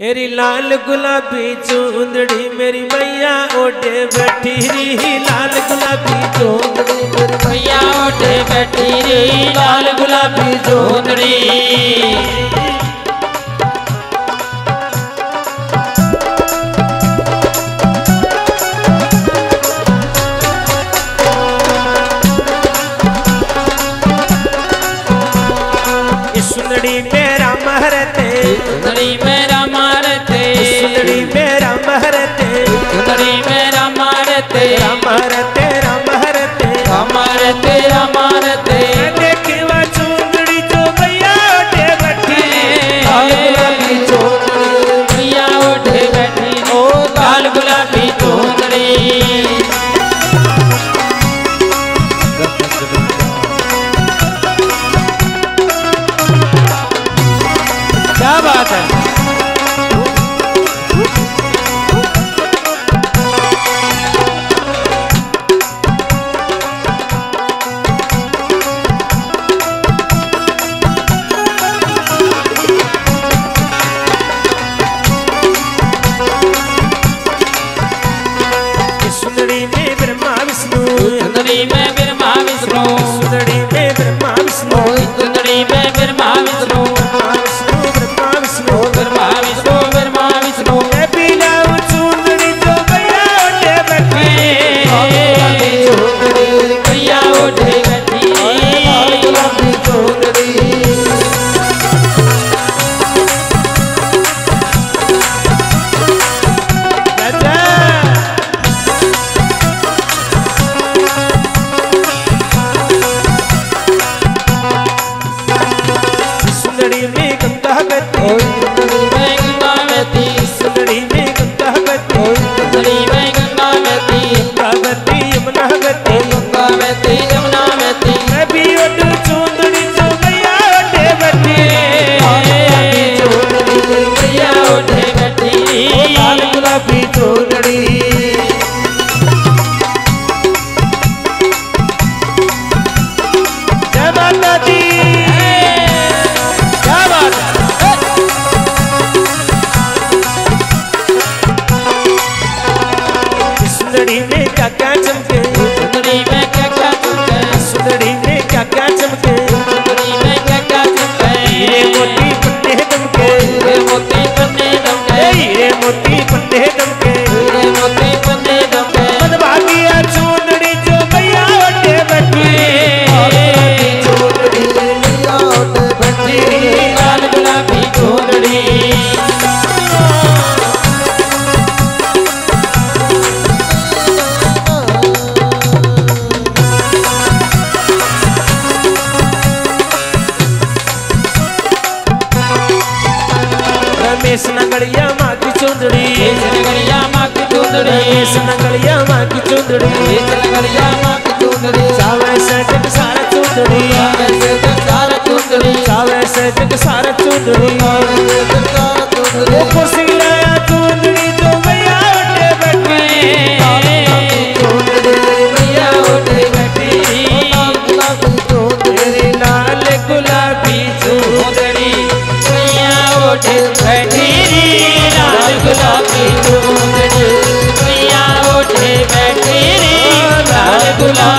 एरी लाल गुलाबी चूंदड़ी मेरी मैया ओटे बैठी रही लाल गुलाबी चुंदड़ी मेरी मैया ओटे बैठी रही लाल गुलाबी चुंदड़ी। सुंदड़ी मेरा महर बात है। सुंदरी में ब्रह्मा विष्णु। सुंदरी में सहगति सहगति में चका चमके में चका रमेश नगड़िया माँ की चुंदड़ी नगड़िया माँ की चुंदड़ी रमेश नगड़िया माँ की चुंदड़ी नगड़िया माँ की चुंदड़ी सावे से जग सारा चुंदड़ी सारा चुंदड़ी सावे से जग सारा चुंदड़ी Mula